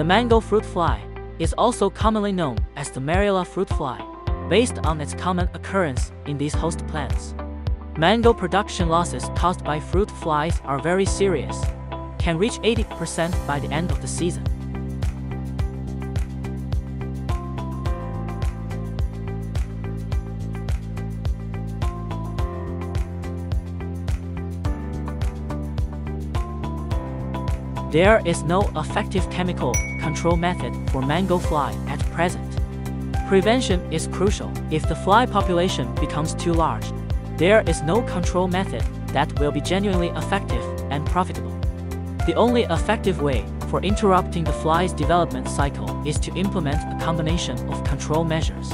The mango fruit fly is also commonly known as the marula fruit fly, based on its common occurrence in these host plants. Mango production losses caused by fruit flies are very serious, can reach 80% by the end of the season. There is no effective chemical control method for mango fly at present. Prevention is crucial. If the fly population becomes too large, there is no control method that will be genuinely effective and profitable. The only effective way for interrupting the fly's development cycle is to implement a combination of control measures.